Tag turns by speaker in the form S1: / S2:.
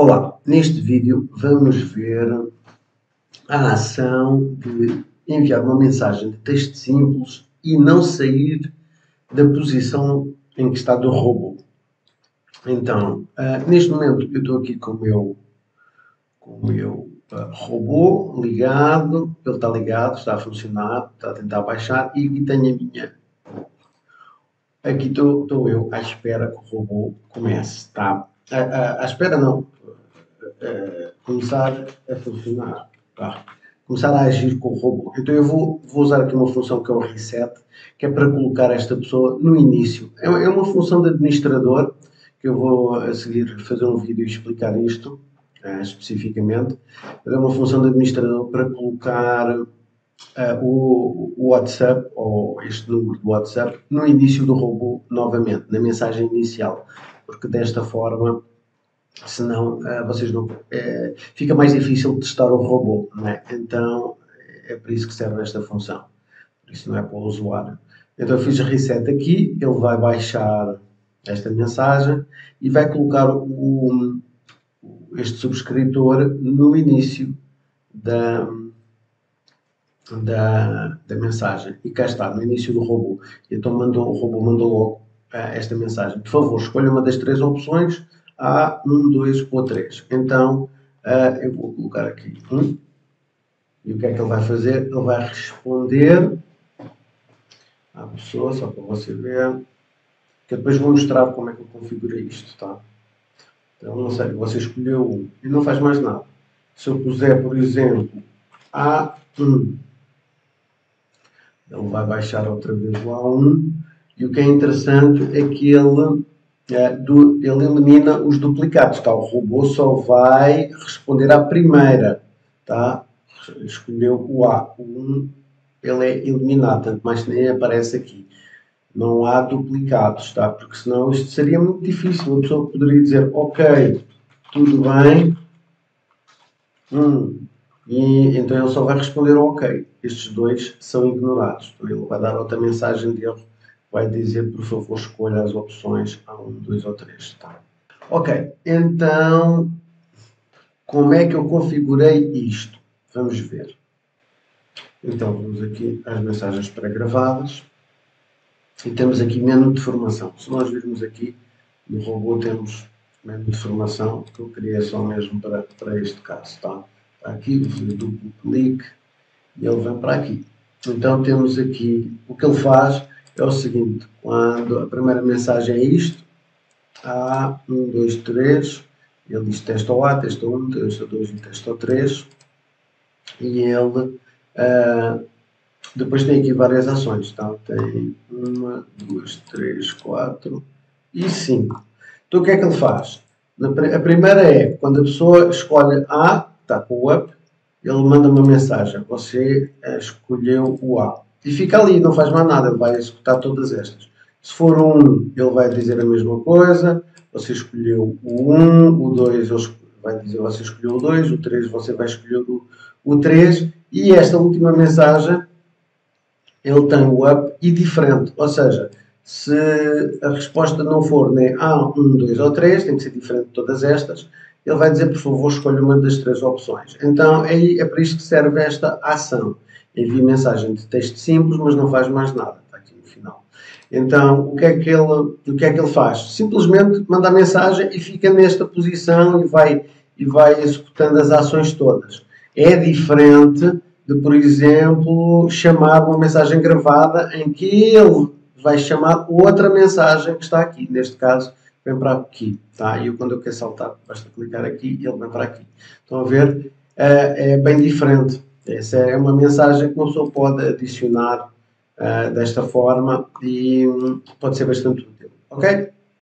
S1: Olá, neste vídeo vamos ver a ação de enviar uma mensagem de texto simples e não sair da posição em que está do robô. Então, uh, neste momento eu estou aqui com o meu, com o meu uh, robô ligado, ele está ligado, está a funcionar, está a tentar baixar e aqui tenho a minha. Aqui estou, eu à espera que o robô comece, tá? À, espera não, uh, começar a funcionar, tá? começar a agir com o robô. Então eu vou, vou usar aqui uma função que é o reset, que é para colocar esta pessoa no início. É, é uma função de administrador, que eu vou a seguir fazer um vídeo e explicar isto uh, especificamente. É uma função de administrador para colocar uh, o, o, WhatsApp, ou este número do WhatsApp, no início do robô novamente, na mensagem inicial, porque desta forma senão uh, vocês não. É, fica mais difícil testar o robô, não é? Então é por isso que serve esta função. Por isso não é para o usuário. Então eu fiz reset aqui, ele vai baixar esta mensagem e vai colocar o, este subscritor no início da, da, da mensagem. E cá está, no início do robô. Então mandou, o robô mandou logo uh, esta mensagem. Por favor, escolha uma das três opções a 1, 2 ou 3. Então, eu vou colocar aqui 1. E o que é que ele vai fazer? Ele vai responder à pessoa, só para você ver. Que eu depois vou mostrar como é que eu configurei isto, tá? Então, não sei, você escolheu 1 e não faz mais nada. Se eu puser, por exemplo, A1, ele vai baixar outra vez o A1. E o que é interessante é que ele é, do, ele elimina os duplicados, tá? O robô só vai responder à primeira, tá? Escolheu o A, o 1, ele é eliminado, que nem aparece aqui. Não há duplicados, tá? Porque senão isto seria muito difícil. A pessoa poderia dizer, ok, tudo bem, hum, e então ele só vai responder ok. Estes dois são ignorados. Ele vai dar outra mensagem de erro vai dizer, por favor, escolha as opções a 1, 2 ou 3. Tá? Ok, então, como é que eu configurei isto? Vamos ver. Então, vamos aqui às mensagens pré-gravadas e temos aqui menu de formação. Se nós virmos aqui no robô, temos menu de formação que eu criei só mesmo para, para este caso. Tá? Aqui, duplo clique e ele vem para aqui. Então, temos aqui o que ele faz é o seguinte, quando a primeira mensagem é isto, A, 1, 2, 3, ele diz testa A, testa 1, testa 2 e testa 3, e ele uh, depois tem aqui várias ações, tá? tem 1, 2, 3, 4 e 5. Então o que é que ele faz? A primeira é, quando a pessoa escolhe A, está com o up, ele manda uma mensagem, você uh, escolheu o A e fica ali, não faz mais nada, vai executar todas estas. Se for um, ele vai dizer a mesma coisa, você escolheu o 1, o 2, ele vai dizer você escolheu o 2, o 3 você vai escolher o, o 3, e esta última mensagem, ele tem o up e diferente, ou seja, se a resposta não for nem A, 1, 2 ou 3, tem que ser diferente de todas estas, ele vai dizer, por favor, escolha uma das três opções. Então, é, é para isto que serve esta ação envia mensagem de texto simples, mas não faz mais nada. Está aqui no final. Então, o que é que ele, o que é que ele faz? Simplesmente manda a mensagem e fica nesta posição e vai, e vai executando as ações todas. É diferente de, por exemplo, chamar uma mensagem gravada em que ele vai chamar outra mensagem que está aqui. Neste caso, vem para aqui. Tá? E quando eu quero saltar, basta clicar aqui e ele vem para aqui. Estão a ver? É, é bem diferente. Essa é uma mensagem que uma pessoa pode adicionar uh, desta forma e um, pode ser bastante útil. Ok?